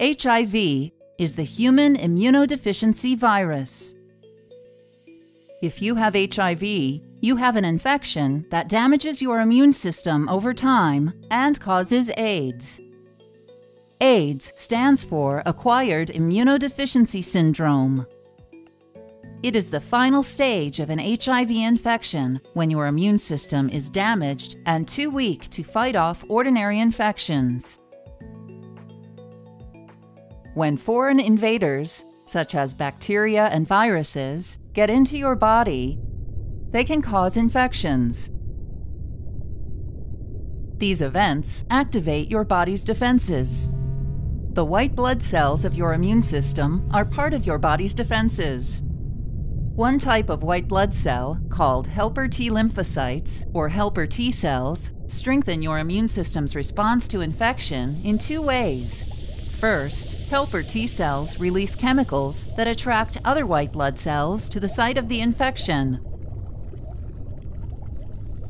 HIV is the human immunodeficiency virus. If you have HIV, you have an infection that damages your immune system over time and causes AIDS. AIDS stands for Acquired Immunodeficiency Syndrome. It is the final stage of an HIV infection when your immune system is damaged and too weak to fight off ordinary infections. When foreign invaders, such as bacteria and viruses, get into your body, they can cause infections. These events activate your body's defenses. The white blood cells of your immune system are part of your body's defenses. One type of white blood cell, called helper T lymphocytes or helper T cells, strengthen your immune system's response to infection in two ways. First, helper T cells release chemicals that attract other white blood cells to the site of the infection.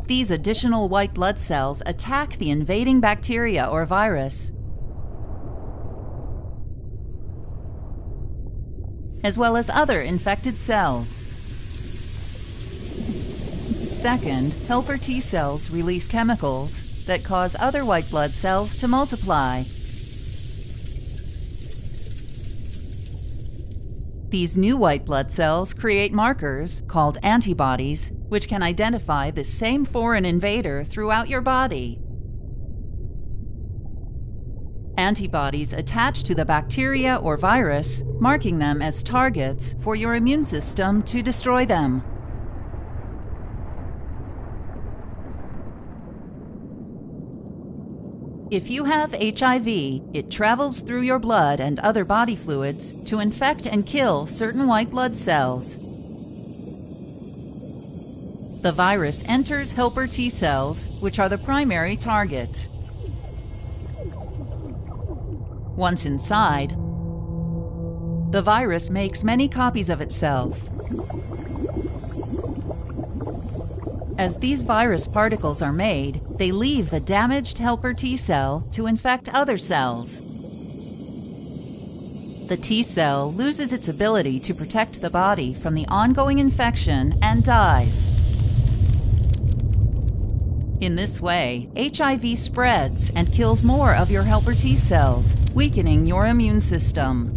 These additional white blood cells attack the invading bacteria or virus, as well as other infected cells. Second, helper T cells release chemicals that cause other white blood cells to multiply These new white blood cells create markers, called antibodies, which can identify the same foreign invader throughout your body. Antibodies attach to the bacteria or virus, marking them as targets for your immune system to destroy them. If you have HIV, it travels through your blood and other body fluids to infect and kill certain white blood cells. The virus enters helper T cells, which are the primary target. Once inside, the virus makes many copies of itself. As these virus particles are made, they leave the damaged helper T cell to infect other cells. The T cell loses its ability to protect the body from the ongoing infection and dies. In this way, HIV spreads and kills more of your helper T cells, weakening your immune system.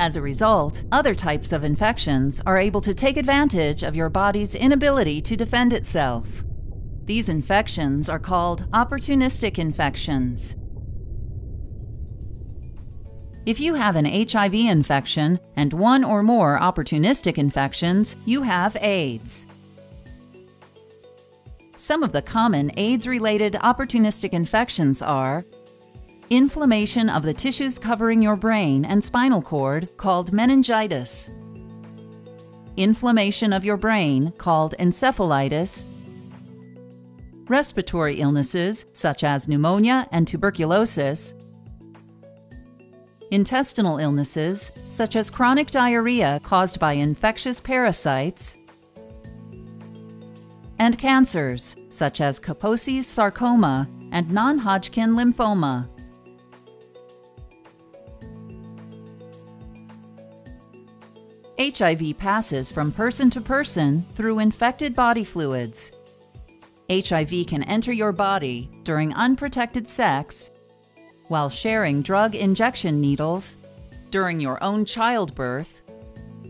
As a result, other types of infections are able to take advantage of your body's inability to defend itself. These infections are called opportunistic infections. If you have an HIV infection and one or more opportunistic infections, you have AIDS. Some of the common AIDS related opportunistic infections are inflammation of the tissues covering your brain and spinal cord called meningitis, inflammation of your brain called encephalitis, respiratory illnesses such as pneumonia and tuberculosis, intestinal illnesses such as chronic diarrhea caused by infectious parasites, and cancers such as Kaposi's sarcoma and non Hodgkin lymphoma. HIV passes from person to person through infected body fluids. HIV can enter your body during unprotected sex, while sharing drug injection needles, during your own childbirth,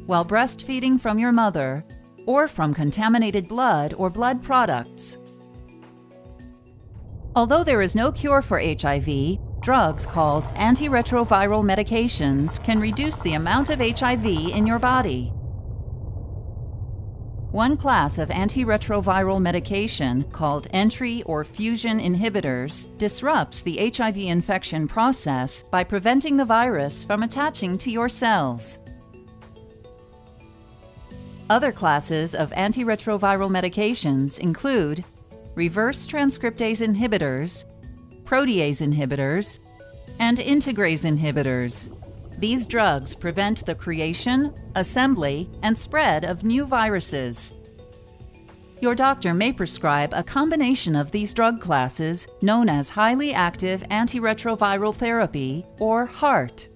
while breastfeeding from your mother, or from contaminated blood or blood products. Although there is no cure for HIV, Drugs called antiretroviral medications can reduce the amount of HIV in your body. One class of antiretroviral medication, called entry or fusion inhibitors, disrupts the HIV infection process by preventing the virus from attaching to your cells. Other classes of antiretroviral medications include reverse transcriptase inhibitors, protease inhibitors, and integrase inhibitors. These drugs prevent the creation, assembly, and spread of new viruses. your doctor may prescribe a combination of these drug classes known as highly active antiretroviral therapy or HAART.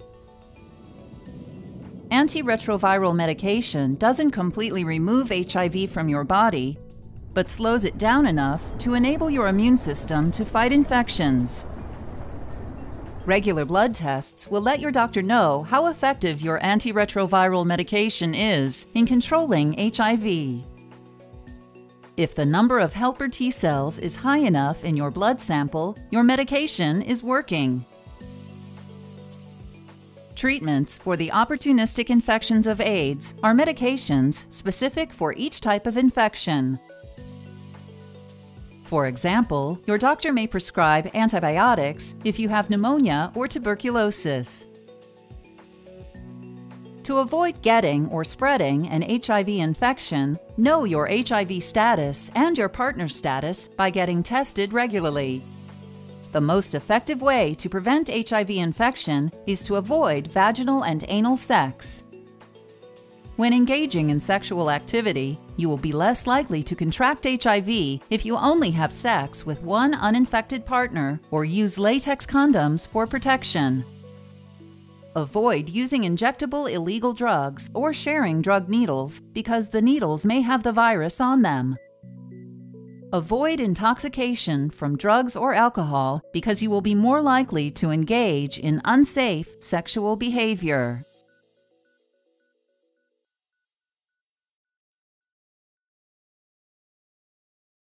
Antiretroviral medication doesn't completely remove HIV from your body, but slows it down enough to enable your immune system to fight infections. Regular blood tests will let your doctor know how effective your antiretroviral medication is in controlling HIV. If the number of helper T cells is high enough in your blood sample, your medication is working. Treatments for the opportunistic infections of AIDS are medications specific for each type of infection. For example, your doctor may prescribe antibiotics if you have pneumonia or tuberculosis. To avoid getting or spreading an HIV infection, know your HIV status and your partner's status by getting tested regularly. The most effective way to prevent HIV infection is to avoid vaginal and anal sex. When engaging in sexual activity, you will be less likely to contract HIV if you only have sex with one uninfected partner or use latex condoms for protection. Avoid using injectable illegal drugs or sharing drug needles because the needles may have the virus on them. Avoid intoxication from drugs or alcohol because you will be more likely to engage in unsafe sexual behavior.